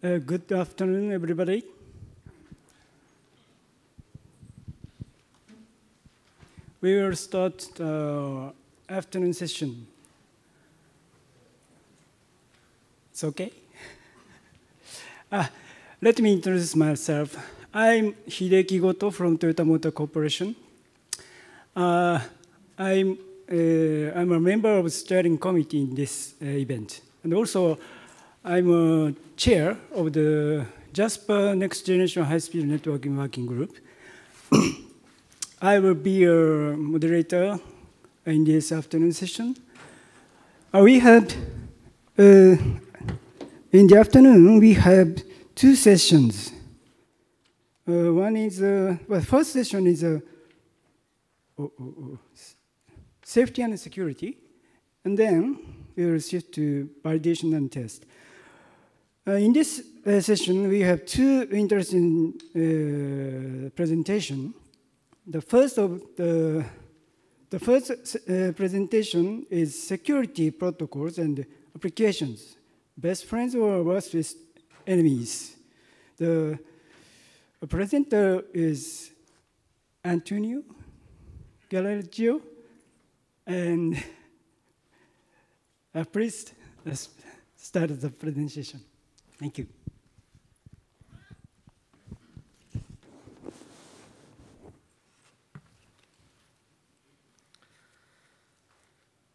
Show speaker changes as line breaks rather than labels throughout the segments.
Uh, good afternoon, everybody. We will start the afternoon session. It's okay? Uh, let me introduce myself. I'm Hideki Goto from Toyota Motor Corporation. Uh, I'm, uh, I'm a member of the steering committee in this uh, event. And also, I'm a chair of the JASPAR Next Generation High-Speed Networking Working Group. I will be a moderator in this afternoon session. Uh, we had, uh, in the afternoon, we have two sessions. Uh, one is, uh, well, first session is uh, oh, oh, oh, safety and security, and then we will shift to validation and test. Uh, in this uh, session, we have two interesting uh, presentations. The first of the, the first uh, presentation is security protocols and applications, best friends or worst enemies. The presenter is Antonio Gallego, and please let's start the presentation. Thank you.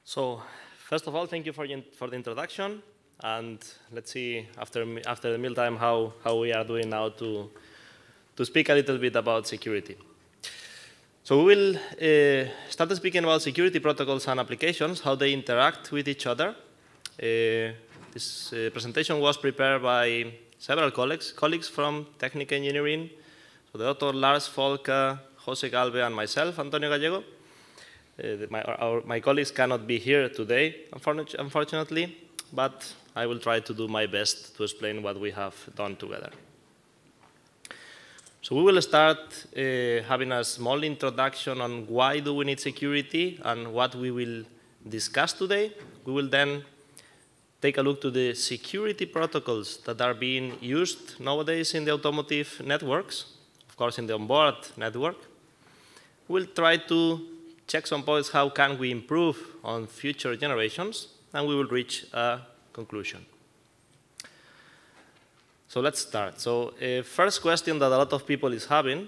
So, first of all, thank you for, for the introduction. And let's see after, after the mealtime how, how we are doing now to, to speak a little bit about security. So we will uh, start speaking about security protocols and applications, how they interact with each other. Uh, this uh, presentation was prepared by several colleagues, colleagues from Technica Engineering, so Dr. Lars Völker, Jose Galve, and myself, Antonio Gallego. Uh, my, our, my, colleagues cannot be here today, unfortunately, but I will try to do my best to explain what we have done together. So we will start uh, having a small introduction on why do we need security and what we will discuss today. We will then take a look to the security protocols that are being used nowadays in the automotive networks, of course in the onboard network. We'll try to check some points how can we improve on future generations, and we will reach a conclusion. So let's start. So uh, first question that a lot of people is having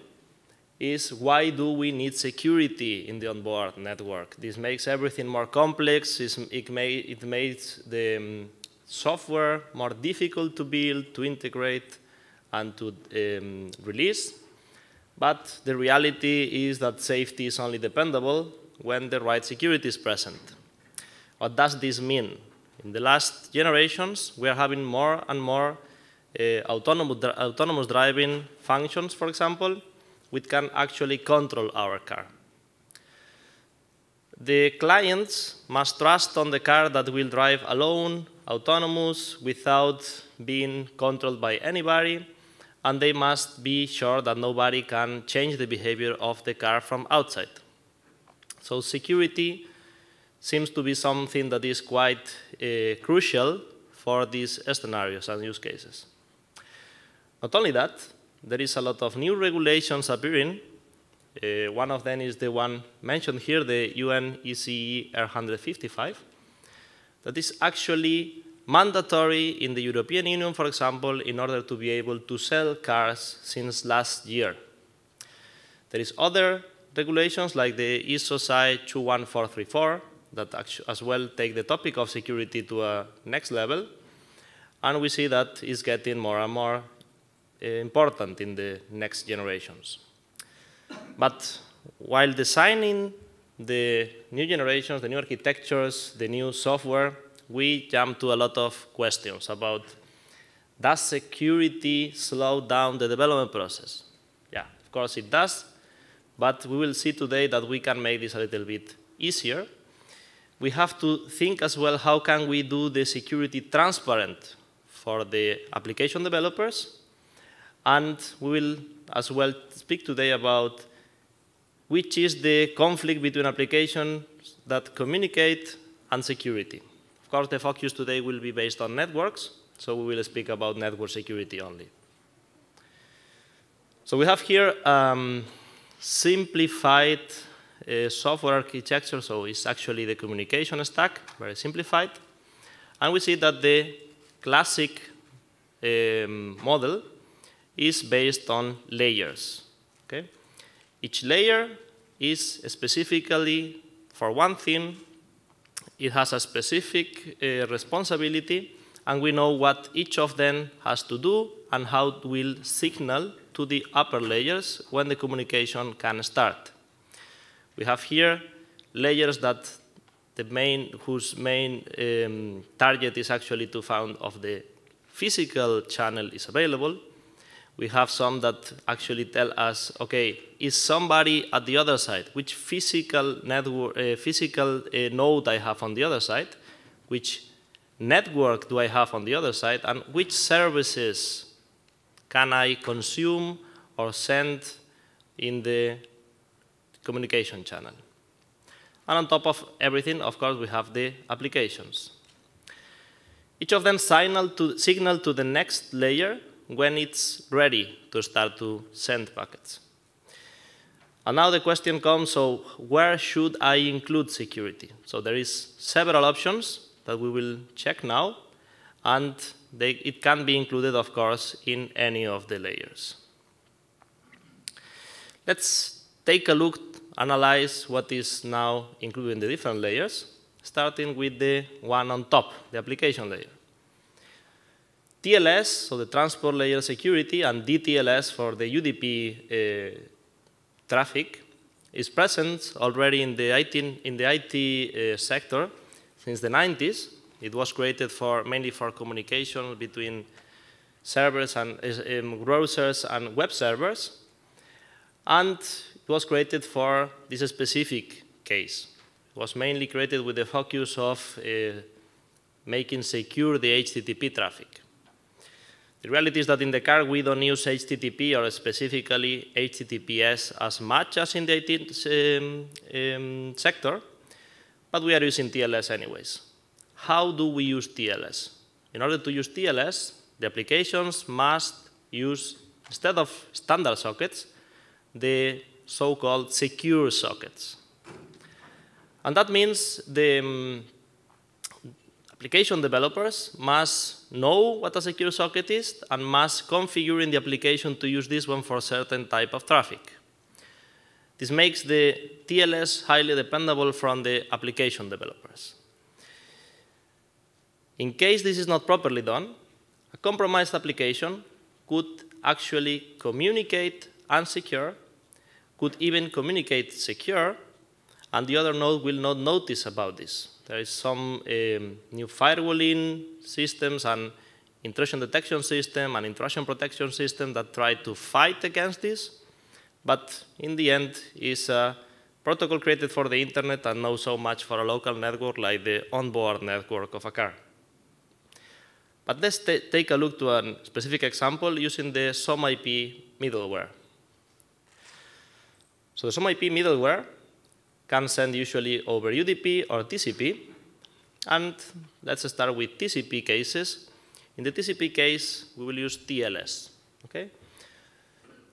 is why do we need security in the onboard network? This makes everything more complex. It, may, it makes the um, software more difficult to build, to integrate, and to um, release. But the reality is that safety is only dependable when the right security is present. What does this mean? In the last generations, we are having more and more uh, autonomous, autonomous driving functions, for example, which can actually control our car. The clients must trust on the car that will drive alone, autonomous, without being controlled by anybody, and they must be sure that nobody can change the behavior of the car from outside. So security seems to be something that is quite uh, crucial for these scenarios and use cases. Not only that, there is a lot of new regulations appearing. Uh, one of them is the one mentioned here, the UN ECE R155, that is actually mandatory in the European Union, for example, in order to be able to sell cars since last year. There is other regulations like the ISO SAE 21434 that as well take the topic of security to a next level. And we see that is getting more and more important in the next generations. But while designing the new generations, the new architectures, the new software, we jump to a lot of questions about does security slow down the development process? Yeah, of course it does, but we will see today that we can make this a little bit easier. We have to think as well how can we do the security transparent for the application developers, and we will as well speak today about which is the conflict between applications that communicate and security. Of course, the focus today will be based on networks, So we will speak about network security only. So we have here um, simplified uh, software architecture. So it's actually the communication stack, very simplified. And we see that the classic um, model is based on layers. Okay? Each layer is specifically for one thing, it has a specific uh, responsibility, and we know what each of them has to do and how it will signal to the upper layers when the communication can start. We have here layers that the main, whose main um, target is actually to find of the physical channel is available. We have some that actually tell us, okay, is somebody at the other side? Which physical network, uh, physical uh, node I have on the other side? Which network do I have on the other side? And which services can I consume or send in the communication channel? And on top of everything, of course, we have the applications. Each of them signal to, signal to the next layer when it's ready to start to send packets. And now the question comes, so where should I include security? So there is several options that we will check now, and they, it can be included, of course, in any of the layers. Let's take a look, analyze what is now included in the different layers, starting with the one on top, the application layer. TLS, so the transport layer security, and DTLS for the UDP uh, traffic, is present already in the IT, in the IT uh, sector since the 90s. It was created for mainly for communication between servers and um, browsers and web servers. And it was created for this specific case. It was mainly created with the focus of uh, making secure the HTTP traffic. The reality is that in the car, we don't use HTTP or specifically HTTPS as much as in the IT um, um, sector, but we are using TLS anyways. How do we use TLS? In order to use TLS, the applications must use, instead of standard sockets, the so-called secure sockets. And that means the um, application developers must know what a secure socket is and must configure in the application to use this one for a certain type of traffic. This makes the TLS highly dependable from the application developers. In case this is not properly done, a compromised application could actually communicate unsecure, could even communicate secure, and the other node will not notice about this. There is some um, new firewalling systems and intrusion detection system and intrusion protection system that try to fight against this, but in the end is a protocol created for the internet and not so much for a local network like the onboard network of a car. But let's take a look to a specific example using the SOME/IP middleware. So the SOME/IP middleware can send usually over UDP or TCP. And let's start with TCP cases. In the TCP case, we will use TLS. Okay?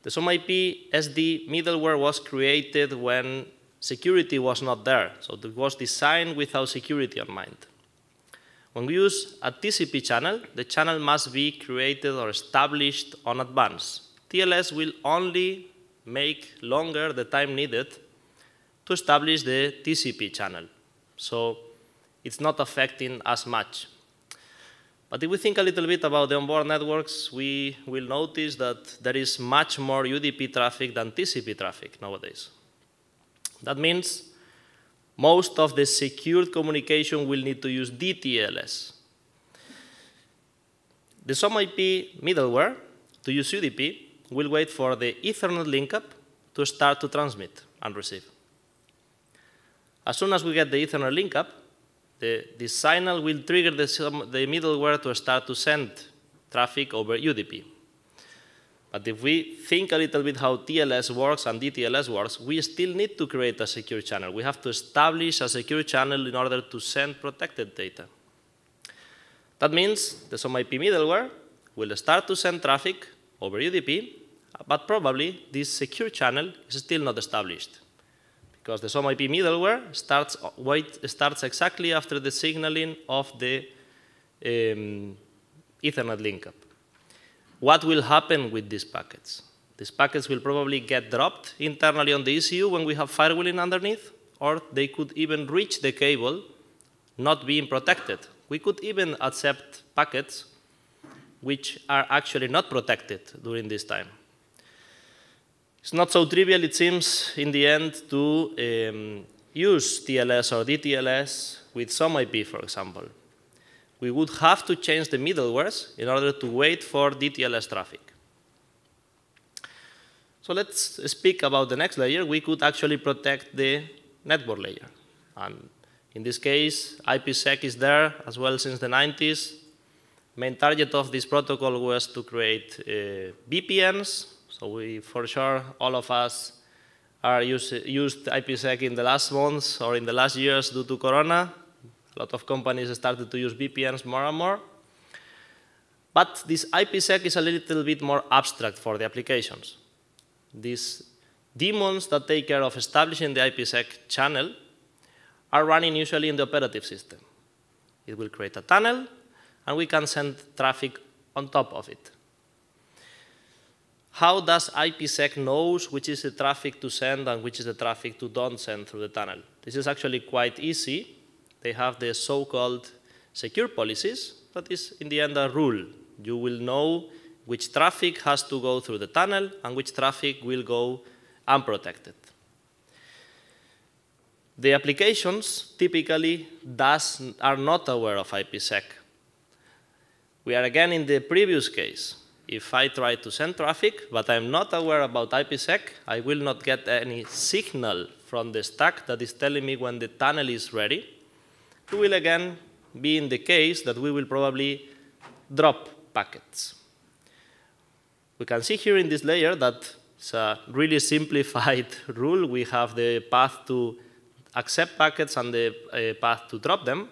The SOME/IP SD middleware was created when security was not there. So it was designed without security in mind. When we use a TCP channel, the channel must be created or established on advance. TLS will only make longer the time needed to establish the TCP channel. So it's not affecting as much. But if we think a little bit about the onboard networks, we will notice that there is much more UDP traffic than TCP traffic nowadays. That means most of the secured communication will need to use DTLS. The SOME/IP middleware, to use UDP, will wait for the Ethernet link-up to start to transmit and receive. As soon as we get the Ethernet link up, the, the signal will trigger the, the middleware to start to send traffic over UDP. But if we think a little bit how TLS works and DTLS works, we still need to create a secure channel. We have to establish a secure channel in order to send protected data. That means the SOME/IP middleware will start to send traffic over UDP, but probably this secure channel is still not established because the SOME/IP middleware starts, wait, starts exactly after the signaling of the um, Ethernet linkup. What will happen with these packets? These packets will probably get dropped internally on the ECU when we have firewalling underneath, or they could even reach the cable not being protected. We could even accept packets which are actually not protected during this time. It's not so trivial, it seems, in the end, to um, use TLS or DTLS with SOME/IP, for example. We would have to change the middlewares in order to wait for DTLS traffic. So let's speak about the next layer. We could actually protect the network layer. And in this case, IPsec is there as well since the 90s. Main target of this protocol was to create uh, VPNs so we, for sure, all of us are use, used IPsec in the last months or in the last years due to Corona. A lot of companies started to use VPNs more and more. But this IPsec is a little bit more abstract for the applications. These daemons that take care of establishing the IPsec channel are running usually in the operative system. It will create a tunnel, and we can send traffic on top of it. How does IPsec knows which is the traffic to send and which is the traffic to don't send through the tunnel? This is actually quite easy. They have the so-called secure policies, that is in the end a rule. You will know which traffic has to go through the tunnel and which traffic will go unprotected. The applications typically does, are not aware of IPsec. We are again in the previous case if I try to send traffic, but I'm not aware about IPsec, I will not get any signal from the stack that is telling me when the tunnel is ready. It will again be in the case that we will probably drop packets. We can see here in this layer that it's a really simplified rule. We have the path to accept packets and the uh, path to drop them.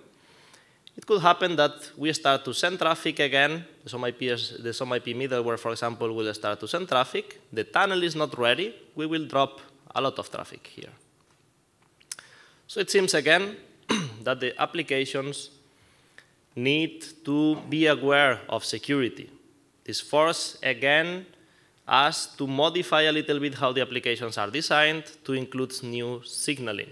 It could happen that we start to send traffic again. The SOME/IP, the SOME/IP middleware, for example, will start to send traffic. The tunnel is not ready. We will drop a lot of traffic here. So it seems again that the applications need to be aware of security. This force again us to modify a little bit how the applications are designed to include new signaling.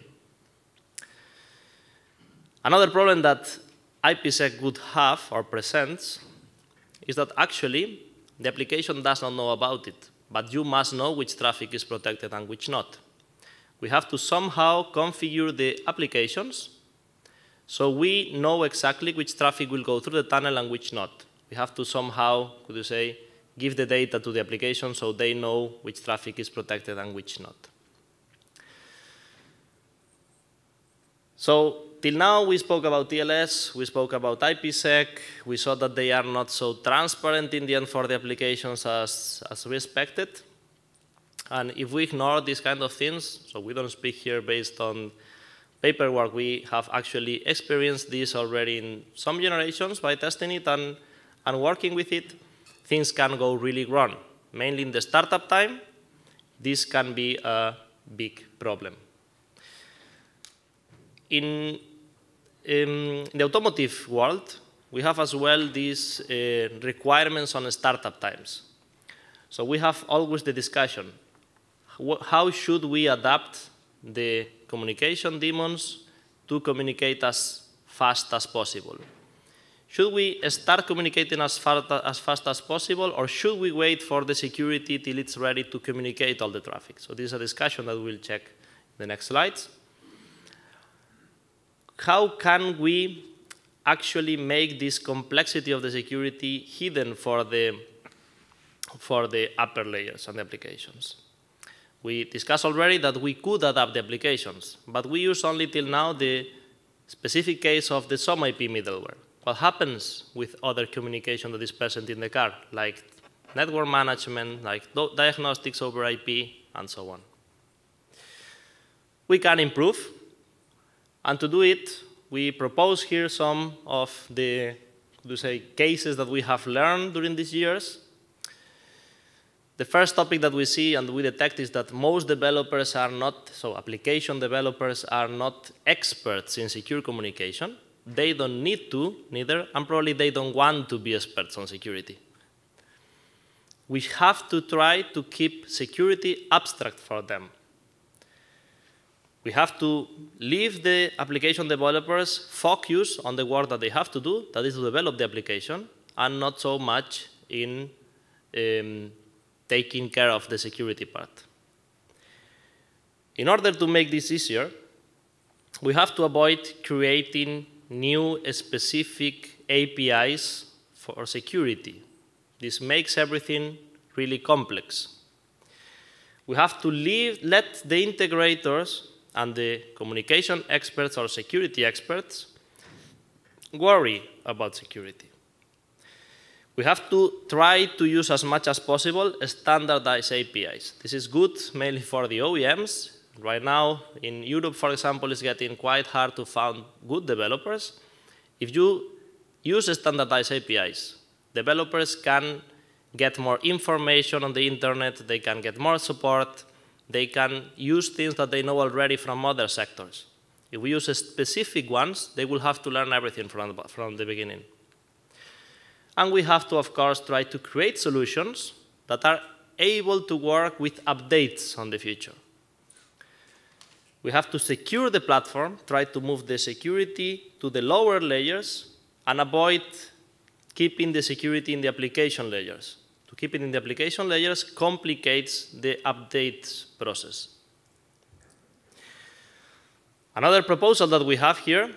Another problem that IPsec would have or presents is that actually the application does not know about it, but you must know which traffic is protected and which not. We have to somehow configure the applications so we know exactly which traffic will go through the tunnel and which not. We have to somehow, could you say, give the data to the application so they know which traffic is protected and which not. So till now, we spoke about TLS, we spoke about IPsec, we saw that they are not so transparent in the end for the applications as, as we expected. And if we ignore these kind of things, so we don't speak here based on paperwork, we have actually experienced this already in some generations by testing it and, and working with it, things can go really wrong. Mainly in the startup time, this can be a big problem. In in the automotive world, we have as well these uh, requirements on startup times. So we have always the discussion, how should we adapt the communication daemons to communicate as fast as possible? Should we start communicating as, as fast as possible, or should we wait for the security till it's ready to communicate all the traffic? So this is a discussion that we'll check in the next slides how can we actually make this complexity of the security hidden for the, for the upper layers and the applications? We discussed already that we could adapt the applications, but we use only till now the specific case of the SOME/IP middleware. What happens with other communication that is present in the car, like network management, like diagnostics over IP, and so on? We can improve and to do it, we propose here some of the to say, cases that we have learned during these years. The first topic that we see and we detect is that most developers are not, so application developers are not experts in secure communication. They don't need to, neither, and probably they don't want to be experts on security. We have to try to keep security abstract for them. We have to leave the application developers focus on the work that they have to do, that is to develop the application, and not so much in um, taking care of the security part. In order to make this easier, we have to avoid creating new specific APIs for security. This makes everything really complex. We have to leave, let the integrators and the communication experts or security experts worry about security. We have to try to use as much as possible standardized APIs. This is good mainly for the OEMs. Right now, in Europe, for example, it's getting quite hard to find good developers. If you use standardized APIs, developers can get more information on the internet, they can get more support, they can use things that they know already from other sectors. If we use specific ones, they will have to learn everything from the, from the beginning. And we have to, of course, try to create solutions that are able to work with updates on the future. We have to secure the platform, try to move the security to the lower layers, and avoid keeping the security in the application layers. To keep it in the application layers complicates the updates process. Another proposal that we have here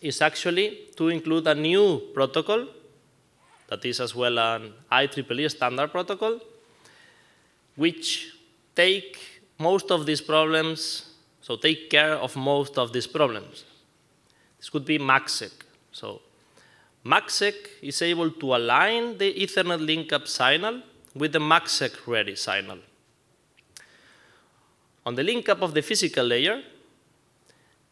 is actually to include a new protocol that is as well an IEEE standard protocol, which take most of these problems, so take care of most of these problems. This could be MACsec. So MACsec is able to align the Ethernet link-up signal with the MACsec ready signal. On the link-up of the physical layer,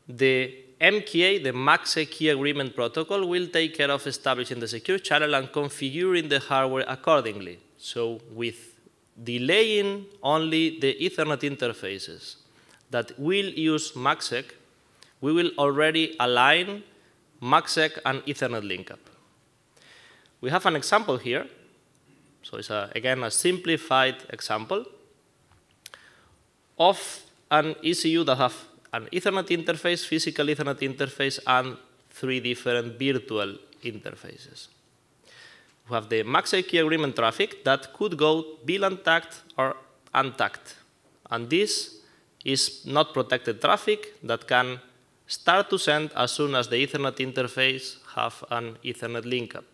the MKA, the MACsec Key Agreement Protocol, will take care of establishing the secure channel and configuring the hardware accordingly. So with delaying only the Ethernet interfaces that will use MACsec, we will already align MACsec and Ethernet link-up. We have an example here. So it's, a, again, a simplified example of an ECU that have an Ethernet interface, physical Ethernet interface, and three different virtual interfaces. We have the MACsec key agreement traffic that could go VLAN tagged or untagged. And this is not protected traffic that can start to send as soon as the Ethernet interface have an Ethernet link-up.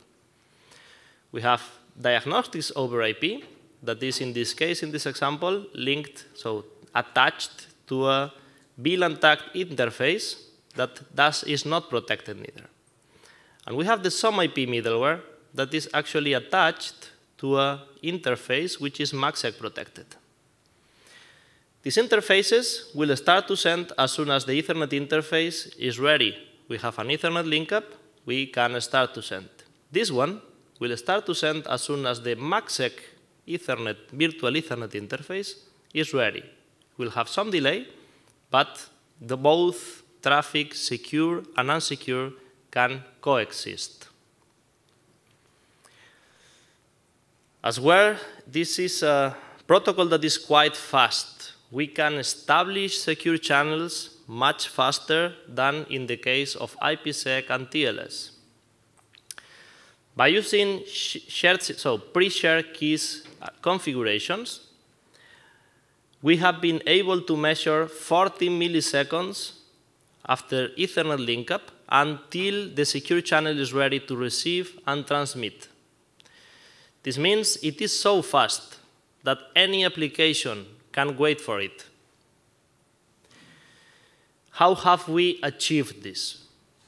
We have diagnostics over IP that is, in this case, in this example, linked, so attached to a VLAN tagged interface that thus is not protected neither. And we have the SOME/IP middleware that is actually attached to an interface which is MACsec protected. These interfaces will start to send as soon as the Ethernet interface is ready. We have an Ethernet link-up, we can start to send. This one will start to send as soon as the MACsec Ethernet, virtual Ethernet interface is ready. We'll have some delay, but the both traffic, secure and unsecure, can coexist. As well, this is a protocol that is quite fast. We can establish secure channels much faster than in the case of IPsec and TLS. By using shared, so pre-shared keys uh, configurations, we have been able to measure 40 milliseconds after Ethernet link-up until the secure channel is ready to receive and transmit. This means it is so fast that any application can wait for it. How have we achieved this?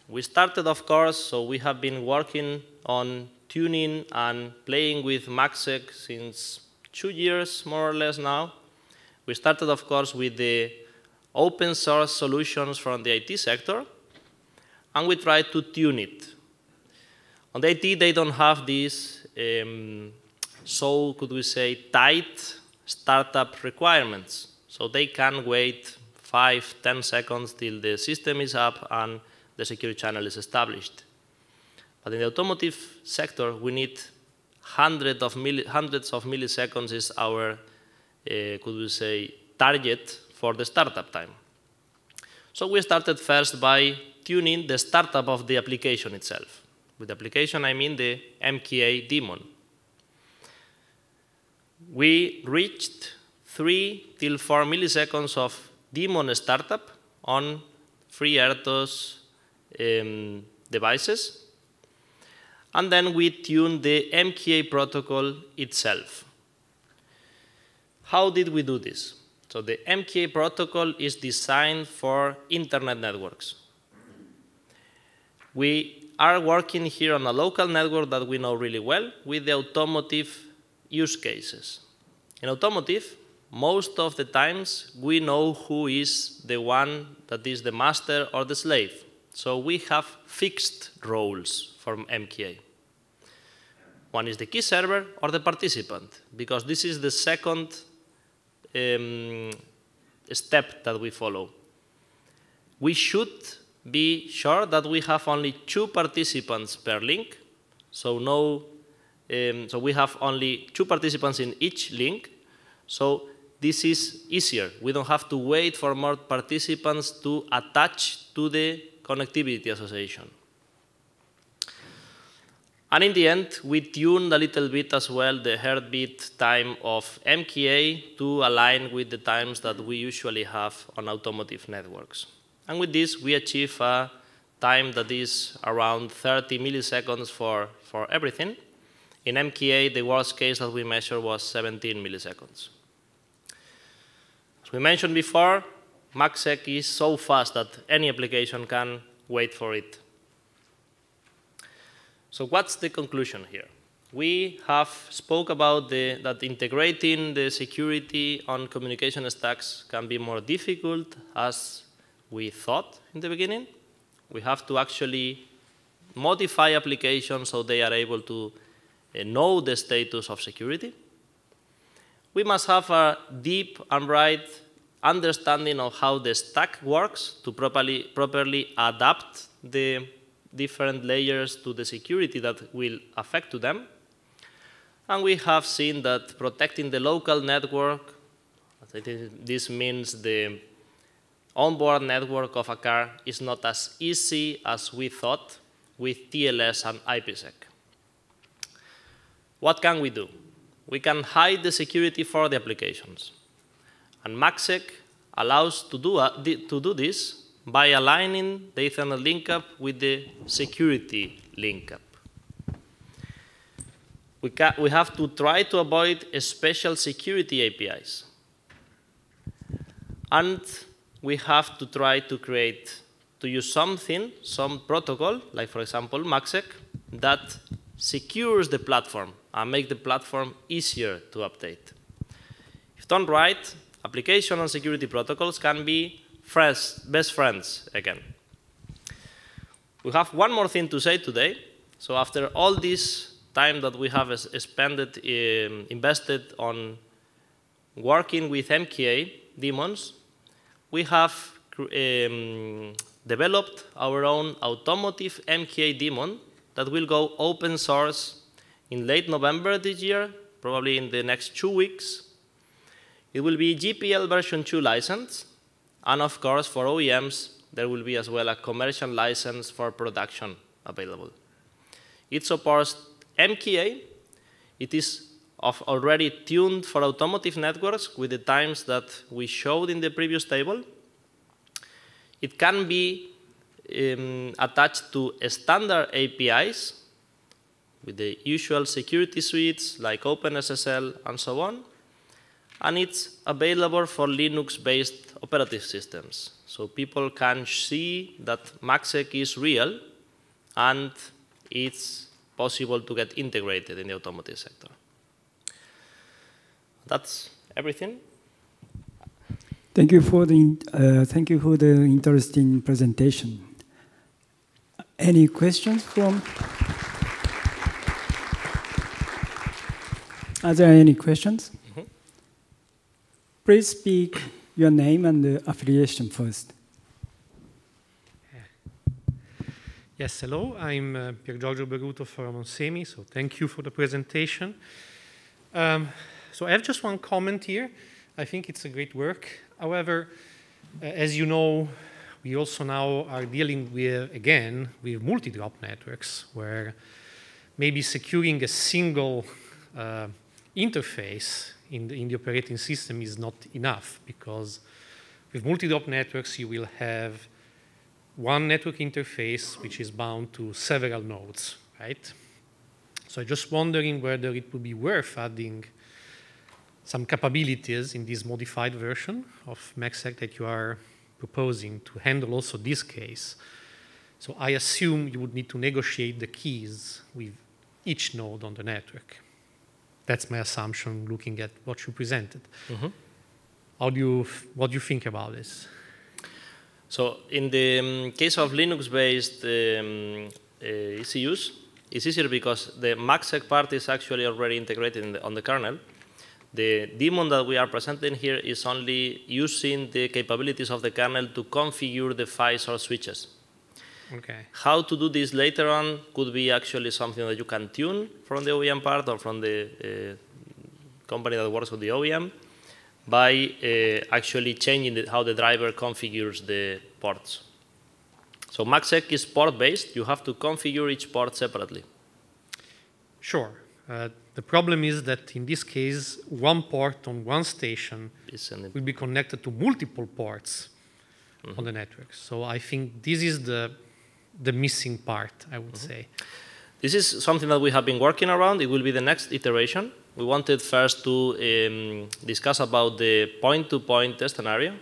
We started, of course, so we have been working on tuning and playing with MACsec since two years, more or less now. We started, of course, with the open source solutions from the IT sector, and we tried to tune it. On the IT, they don't have this um, so could we say, tight startup requirements. So they can wait five, ten seconds till the system is up and the security channel is established. But in the automotive sector, we need hundreds of, hundreds of milliseconds is our, uh, could we say, target for the startup time. So we started first by tuning the startup of the application itself. With application, I mean the MKA daemon. We reached 3 till 4 milliseconds of daemon startup on FreeRTOS um, devices. And then we tuned the MKA protocol itself. How did we do this? So the MKA protocol is designed for internet networks. We are working here on a local network that we know really well with the automotive use cases. In automotive, most of the times we know who is the one that is the master or the slave. So we have fixed roles for MKA. One is the key server or the participant, because this is the second um, step that we follow. We should be sure that we have only two participants per link, so no, um, so we have only two participants in each link, so this is easier. We don't have to wait for more participants to attach to the connectivity association. And in the end, we tuned a little bit as well the heartbeat time of MKA to align with the times that we usually have on automotive networks. And with this, we achieve a time that is around 30 milliseconds for, for everything. In MKA, the worst case that we measured was 17 milliseconds. As we mentioned before, MACsec is so fast that any application can wait for it. So what's the conclusion here? We have spoke about the, that integrating the security on communication stacks can be more difficult as we thought in the beginning. We have to actually modify applications so they are able to Uh, know the status of security. We must have a deep and right understanding of how the stack works to properly, properly adapt the different layers to the security that will affect to them. And we have seen that protecting the local network, this means the onboard network of a car is not as easy as we thought with TLS and IPsec. What can we do? We can hide the security for the applications. And MACsec allows to do, uh, to do this by aligning the Ethernet linkup with the security linkup. We, we have to try to avoid special security APIs. And we have to try to create, to use something, some protocol, like for example MACsec, that secures the platform and make the platform easier to update. If done right, application and security protocols can be best friends again. We have one more thing to say today. So after all this time that we have um, invested on working with MKA daemons, we have um, developed our own automotive MKA daemon that will go open source in late November this year, probably in the next two weeks. It will be GPL version 2 license, and of course, for OEMs, there will be as well a commercial license for production available. It supports MKA. It is already tuned for automotive networks with the times that we showed in the previous table. It can be um, attached to standard APIs with the usual security suites like OpenSSL and so on and it's available for Linux-based operative systems. So people can see that MACsec is real and it's possible to get integrated in the automotive sector. That's everything.
Thank you for the uh, thank you for the interesting presentation. Any questions from? Are there any questions? Please speak your name and the affiliation first.
Yes, hello. I'm uh, Piergiorgio Beruto from Onsemi, so thank you for the presentation. Um, so I have just one comment here. I think it's a great work. However, uh, as you know, we also now are dealing with, again, with multi-drop networks, where maybe securing a single uh, interface in the, in the operating system is not enough, because with multi-drop networks, you will have one network interface which is bound to several nodes, right? So I'm just wondering whether it would be worth adding some capabilities in this modified version of MACsec that you are proposing to handle also this case. So I assume you would need to negotiate the keys with each node on the network. That's my assumption looking at what you presented. Mm -hmm. How do you, what do you think about this?
So in the um, case of Linux-based um, uh, ECUs, it's easier because the MACsec part is actually already integrated the, on the kernel. The daemon that we are presenting here is only using the capabilities of the kernel to configure the PHYs or switches.
Okay.
How to do this later on could be actually something that you can tune from the OEM part or from the uh, company that works with the OEM by uh, actually changing the, how the driver configures the ports. So MACsec is port-based. You have to configure each port separately.
Sure. Uh, the problem is that in this case, one port on one station will be connected to multiple ports mm -hmm. on the network. So I think this is the, the missing part, I would mm -hmm. say.
This is something that we have been working around. It will be the next iteration we wanted first to um, discuss about the point-to-point -point test scenario,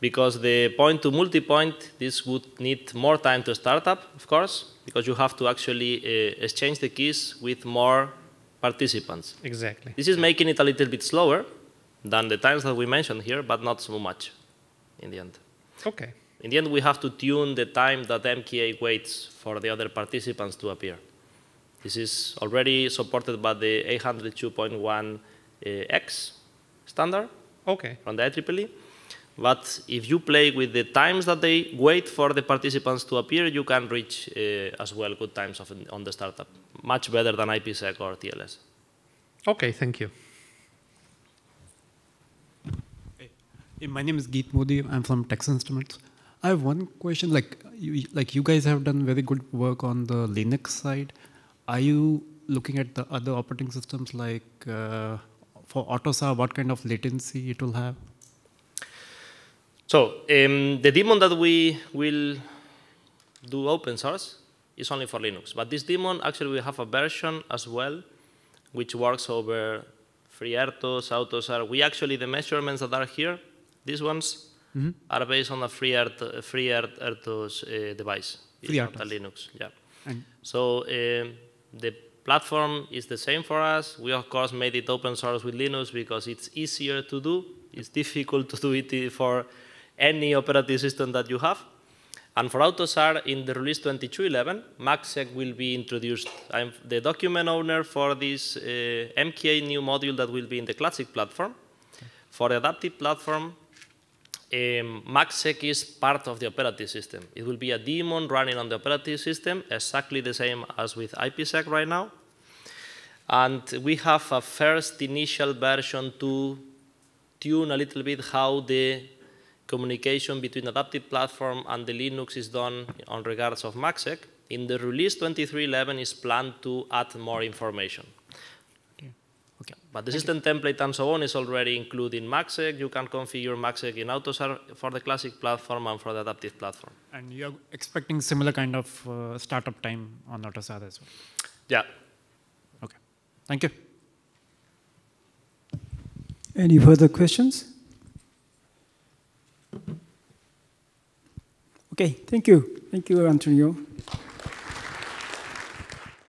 because the point-to-multipoint, this would need more time to start up, of course, because you have to actually uh, exchange the keys with more participants.
Exactly.
This is making it a little bit slower than the times that we mentioned here, but not so much in the end.
Okay.
In the end, we have to tune the time that MKA waits for the other participants to appear. This is already supported by the 802.1x standard
okay.
from the IEEE. But if you play with the times that they wait for the participants to appear, you can reach uh, as well good times of, on the startup, much better than IPsec or TLS.
Okay, thank you.
Hey, my name is Geet Modi. I'm from Texas Instruments. I have one question. Like you, like you guys have done very good work on the Linux side. Are you looking at the other operating systems like uh, for AUTOSAR, what kind of latency it will have?
So um, the daemon that we will do open source is only for Linux. But this daemon, actually, we have a version as well, which works over FreeRTOS, AUTOSAR. We actually, the measurements that are here, these ones, mm -hmm. are based on a FreeRTOS free uh, device.
FreeRTOS.
Linux, yeah. And so um, the platform is the same for us. We, of course, made it open source with Linux because it's easier to do. It's difficult to do it for any operating system that you have. And for AUTOSAR, in the release 2211, MACsec will be introduced. I'm the document owner for this uh, MKA new module that will be in the classic platform. For the adaptive platform, um, is part of the operating system. It will be a daemon running on the operating system, exactly the same as with IPsec right now. And we have a first initial version to tune a little bit how the communication between adaptive platform and the Linux is done on regards of MACsec. In the release 2311 is planned to add more information. Okay. But the system template and so on is already included in MACsec. You can configure MACsec in AUTOSAR for the classic platform and for the adaptive platform.
And you're expecting similar kind of uh, startup time on AUTOSAR as well?
Yeah.
Okay. Thank you.
Any further questions? Okay, thank you. Thank you, Antonio.